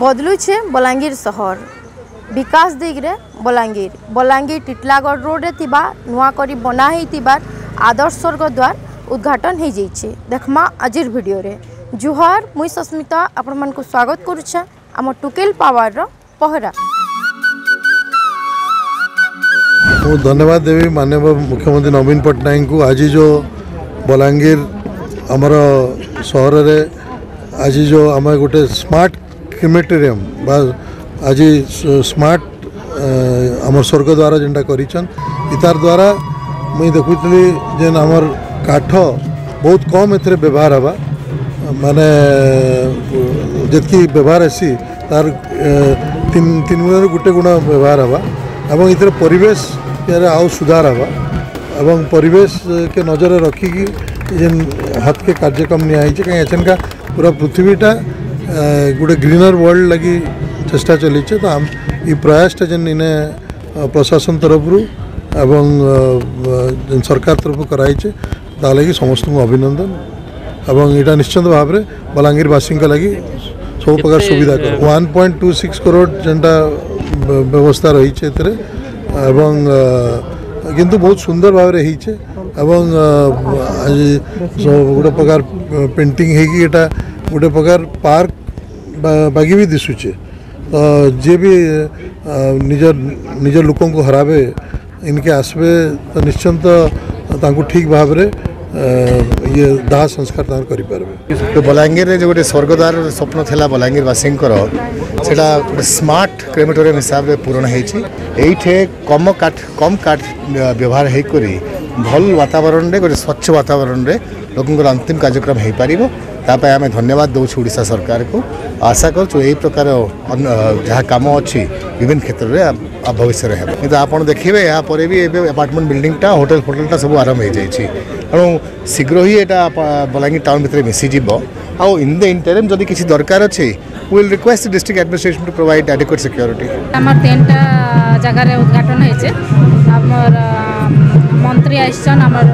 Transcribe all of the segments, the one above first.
बदलुचे बलांगीर सहर विकास दिग्रे बलांगीर बलांगीर टीटलागढ़ रोड नुआक बनाही आदर्श स्वर्ग द्वार उद्घाटन हो जाए देखमा आज भिडियो जुहार मुई सस्मिता आपण मान को स्वागत करुचे आम टुकेल पावर रो पहरा मु धन्यवाद देवी माननीय मुख्यमंत्री नवीन पट्टनायक को आज जो बलांगीर आमर सहर रे आज जो आम गोटे स्मार्ट হিমেটেরিয়াম বা আজি স্মার্ট আমার স্বর্গ দ্বারা যেটা করছেন ইতার দ্বারা মুই দেখুলি যে আমার কাঠ বহুত কম এতে ব্যবহার হবা মানে যেতকি ব্যবহার আসি তার তিন তিন গুণের গোটে গুণ ব্যবহার হবা এবং এতে পরিবেশ আউ সুধার হবা এবং পরিবেশকে নজরে রখিকি যেন হাতকে কার্যক্রম নিয়ে হয়েছে কারণ এখানকার পুরা পৃথিবীটা ଗୋଟେ ଗ୍ରୀନର୍ ୱାର୍ଲଡ ଲାଗି ଚେଷ୍ଟା ଚାଲିଛେ ତ ଆମ ଏଇ ପ୍ରୟାସଟା ଯେନ୍ ଇନେ ପ୍ରଶାସନ ତରଫରୁ ଏବଂ ଯେନ୍ ସରକାର ତରଫରୁ କରାହେଇଛେ ତା ଲାଗି ସମସ୍ତଙ୍କୁ ଅଭିନନ୍ଦନ ଏବଂ ଏଇଟା ନିଶ୍ଚିନ୍ତ ଭାବରେ ବଲାଙ୍ଗୀରବାସୀଙ୍କ ଲାଗି ସବୁ ପ୍ରକାର ସୁବିଧା କର one point two six crore ଯେନ୍ଟା ବ୍ୟବସ୍ଥା ରହିଛେ ଏଥିରେ ଏବଂ କିନ୍ତୁ ବହୁତ ସୁନ୍ଦର ଭାବରେ ହେଇଛେ ଏବଂ ଗୋଟେ ପ୍ରକାର ପେଣ୍ଟିଂ ହେଇକି ଏଇଟା ଗୋଟେ ପ୍ରକାର ପାର୍କ ବାଗି ବି ଦିଶୁଛେ ତ ଯିଏ ବି ନିଜ ନିଜ ଲୋକଙ୍କୁ ହରାବେ ઇનકે આસવે ତ ନିଶ୍ଚିନ୍ତ ତାଙ୍କୁ ଠିକ୍ ଭାବରେ ଇଏ ଦାହ ସଂସ୍କାର ତାଙ୍କର କରିପାରିବେ ବଲାଙ୍ଗୀରରେ ଯେଉଁ ଗୋଟେ ସ୍ୱର୍ଗଦ୍ୱାର ସ୍ୱପ୍ନ ଥିଲା ବଲାଙ୍ଗୀରବାସୀଙ୍କର ସେଇଟା ଗୋଟେ ସ୍ମାର୍ଟ କ୍ରେମଟୋରିୟମ୍ ହିସାବରେ ପୂରଣ ହେଇଛି ଏଇଠି କମ କାଠ କମ୍ କାଠ ବ୍ୟବହାର ହେଇକରି ଭଲ ବାତାବରଣରେ ଗୋଟେ ସ୍ୱଚ୍ଛ ବାତାବରଣରେ ଲୋକଙ୍କର ଅନ୍ତିମ କାର୍ଯ୍ୟକ୍ରମ ହୋଇପାରିବ ତା ପାଇଁ ଆମେ ଧନ୍ୟବାଦ ଦେଉଛୁ ଓଡ଼ିଶା ସରକାରକୁ ଆଶା କରୁଛୁ ଏହି ପ୍ରକାର ଯାହା କାମ ଅଛି ବିଭିନ୍ନ କ୍ଷେତ୍ରରେ ଭବିଷ୍ୟରେ ହେବ କିନ୍ତୁ ଆପଣ ଦେଖିବେ ଏହାପରେ ବି ଏବେ ଆପାର୍ଟମେଣ୍ଟ ବିଲ୍ଡିଂଟା ହୋଟେଲ ଫୋଟେଲଟା ସବୁ ଆରମ୍ଭ ହୋଇଯାଇଛି ତେଣୁ ଶୀଘ୍ର ହିଁ ଏଇଟା ବଲାଙ୍ଗୀର ଟାଉନ୍ ଭିତରେ ମିଶିଯିବ ଆଉ ଇନ୍ ଦ ଇଣ୍ଟରିମ୍ ଯଦି କିଛି ଦରକାର ଅଛି will request the district administration to provide adequate security. আমার তিনটা জায়গার উদ্ঘাটন হয়েছে আমার মন্ত্রী আসছেন আমার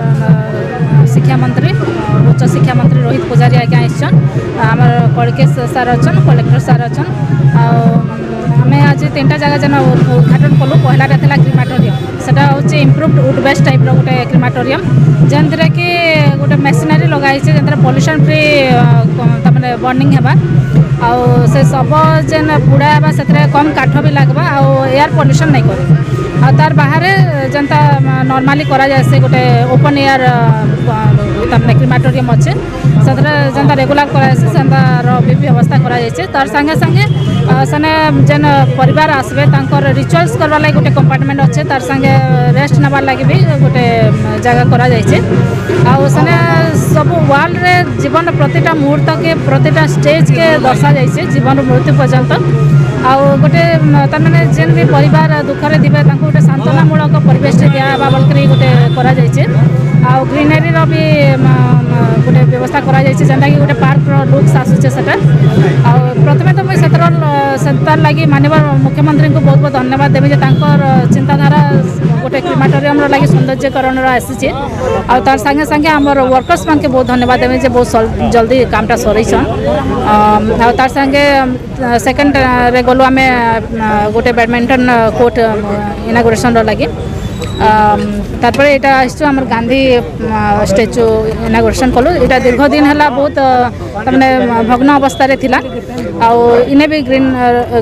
শিক্ষামন্ত্রী উচ্চ শিক্ষামন্ত্রী রোহিত পূজারী আজ্ঞা আসছেন আমার কড়কেশ স্যার অছেন কলেক্টর স্যার অছেন আর ଆମେ ଆଜି ତିନିଟା ଜାଗା ଯେନ ଉଦ୍ଘାଟନ କଲୁ ପହିଲାରେ ଥିଲା କ୍ରିମାଟୋରିୟମ୍ ସେଟା ହେଉଛି ଇମ୍ପ୍ରୁଭ୍ଡ ଉଡ୍ ବେସ୍ ଟାଇପ୍ର ଗୋଟେ କ୍ରିମାଟୋରିୟମ୍ ଯେମିତିରେ କି ଗୋଟେ ମେସିନାରୀ ଲଗା ହେଇଛି ଯେମିତିରେ ପଲ୍ୟୁସନ୍ ଫ୍ରି ତାମାନେ ବର୍ଣ୍ଣିଂ ହେବା ଆଉ ସେ ଶବ ଯେନ୍ ପୁଡ଼ା ହେବା ସେଥିରେ କମ୍ କାଠ ବି ଲାଗ୍ବା ଆଉ ଏୟାର ପଲ୍ୟୁସନ୍ ନାଇଁ କରେ ଆଉ ତାର ବାହାରେ ଯେନ୍ତା ନର୍ମାଲି କରାଯାଏସି ଗୋଟେ ଓପନ୍ ଏୟାର ତାମାନେ କ୍ରିମାଟୋରିୟମ୍ ଅଛେ ସେଥିରେ ଯେନ୍ତା ରେଗୁଲାର କରାଯାଇସି ସେନ୍ତାର ବି ବ୍ୟବସ୍ଥା କରାଯାଇଛେ ତାର ସାଙ୍ଗେ ସାଙ୍ଗେ ସେନେ ଯେନ୍ ପରିବାର ଆସିବେ ତାଙ୍କର ରିଚୁଆଲ୍ସ କରବାର୍ ଲାଗି ଗୋଟେ କମ୍ପାର୍ଟମେଣ୍ଟ ଅଛେ ତାର ସାଙ୍ଗେ ରେଷ୍ଟ ନେବାର୍ ଲାଗି ବି ଗୋଟେ ଜାଗା କରାଯାଇଛେ ଆଉ ସେନେ ସବୁ ୱାର୍ଲଡରେ ଜୀବନର ପ୍ରତିଟା ମୁହୂର୍ତ୍ତକେ ପ୍ରତିଟା ଷ୍ଟେଜ୍କେ ଦର୍ଶାଯାଇଛେ ଜୀବନର ମୃତ୍ୟୁ ପର୍ଯ୍ୟନ୍ତ ଆଉ ଗୋଟେ ତାମାନେ ଯେନ୍ ବି ପରିବାର ଦୁଃଖରେ ଥିବେ ତାଙ୍କୁ ଗୋଟେ ସାନ୍ତ୍ୱନାମୂଳକ ପରିବେଶରେ ଦିଆହେବା ବୋଲିକରି ଗୋଟେ କରାଯାଇଛେ ଆଉ ଗ୍ରିନେରୀର ବି গোটেই ব্যৱস্থা কৰা যাইছে যেনেকৈ গোটেই পাৰ্কৰ লুক্স আছে সেইটো আৰু প্ৰথমেতো মই চেণ্টাৰ লাগি মানিবৰ মুখ্যমন্ত্ৰীক বহুত বহুত ধন্যবাদ দেবি যে তাৰ চিন্তাধাৰা গোটেই ক্ৰিমাটৰিয়ামৰ লাগি সৌন্দৰ্যকৰণৰ আছে আৰু তাৰ সাগে সাগে আমাৰ ৱৰ্কাৰ্ছ মানে বহুত ধন্যবাদ দেবি যে বহুত জলদি কামটা সৰিছন আৰু তাৰ সাগে ছেকেণ্ডৰে গ'লোঁ আমি গোটেই বেডমিণ্টন কোৰ্ট ইনাগুৰেশ্যনৰ লাগি তারপরে এটা আসছো আমার গান্ধী স্ট্যাচু ইনাগ্রেশন কলু এটা দীর্ঘদিন হল বহুত তারমানে ভগ্ন অবস্থার লা আউ ইনে বি গ্রিন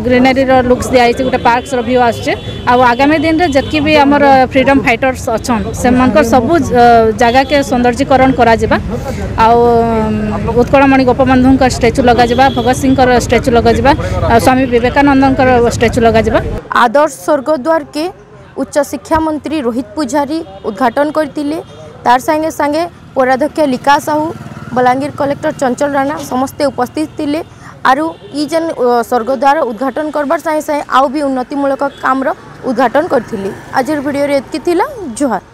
গ্রিনেরির লুকস দিয়া হয়েছে গোটে পার্কসর ভিউ আসছে আউ আগামী দিনে যেতকি বি আমার ফ্রিডম ফাইটর্স অছন সেমানকর সবু জায়গাকে সৌন্দর্যীকরণ করা যা আউ উৎকলমণি গোপবন্ধুঙ্কর স্ট্যাচু লগা যা ভগৎ সিংকর স্ট্যাচু লগা যা স্বামী বিবেকানন্দঙ্কর স্ট্যাচু লগা যা আদর্শ স্বর্গদ্বারকে उच्च शिक्षा मंत्री रोहित पूजारी उद्घाटन करते तार सांगे सांगे पौराध्यक्ष लिका साहू बलांगीर कलेक्टर चंचल राणा समस्ते उपस्थित थे आर यन स्वर्गद्वार उद्घाटन करवार सांगे साए आउ भी उन्नतिमूलक काम उद्घाटन करी आज भिडियो ये जुहार